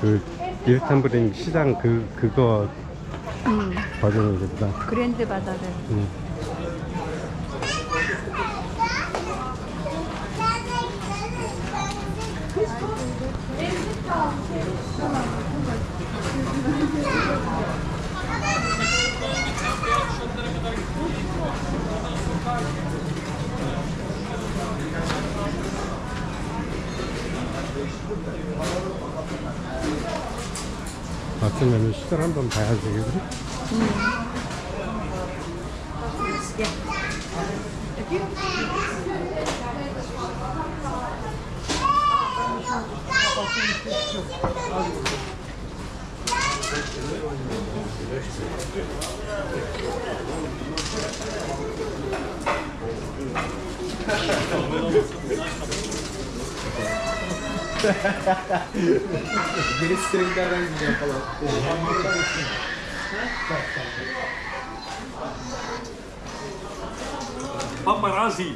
그 일탄브링 시장 그 그거 음, 버전이겠다. 그랜드 바다를. 음. 왔으면 시절 한번 봐야지. 그지? Geri stringlerden gideceğim falan. Paparazzi.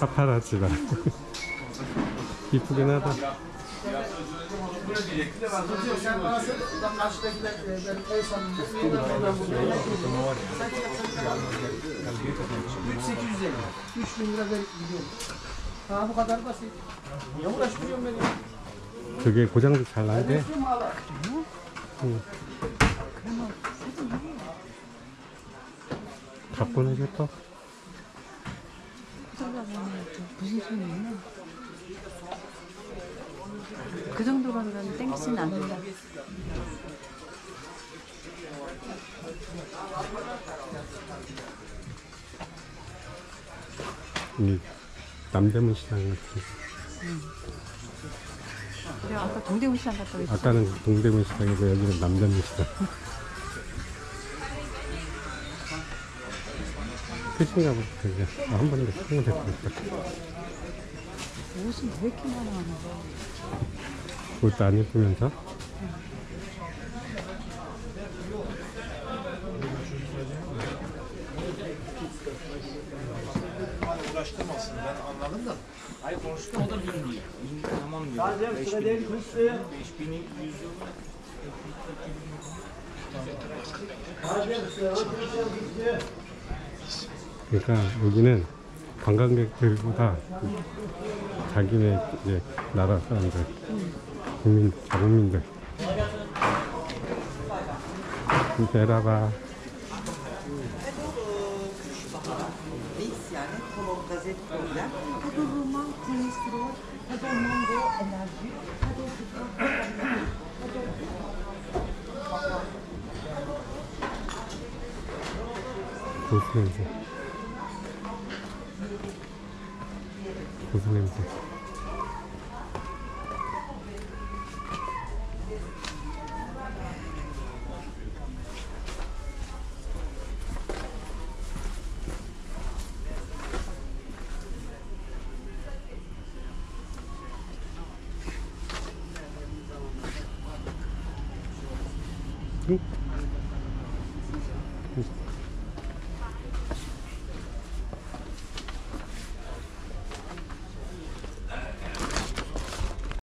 Paparazzi var. Git bugün nerede? Sen 3850. 3000 lira verip gidiyorum. Sen bana söyle, buradan karşıdakiler e, ben en son ben buradayım. 3850. 3000 lira verip gidiyorum. Ha bu kadar basit. Niye uğraştırıyorsun beni? 그게 고장도 잘? 갖고 무슨 소리 있나? 그 정도로는 땡기진 않는다. 이 남대문 시장 같은. 그래 아까 동대문 시장 갔다 오지. 아까는 동대문 시장이고 여기는 남대문 시장. 끝인가 보다. 그게 아, 한 번에 끝이 될것 같다. 옷은 왜 이렇게 많아? 옷도 안 예쁘면서 Uğraştırmasın ben anladım da. Ay konuştu o da bilmiyor. Tamam diyor. Sadece 5000 sıra değil, kız. 5100 diyor. 그러니까 여기는 관광객들보다 자기네 이제 나라 사람들 국민 자국민들 베라바 gazet problem. Kadoroman kolesterol, kadoromango enerji, kadoroman Kuzu lezzeti. Kuzu lezzeti.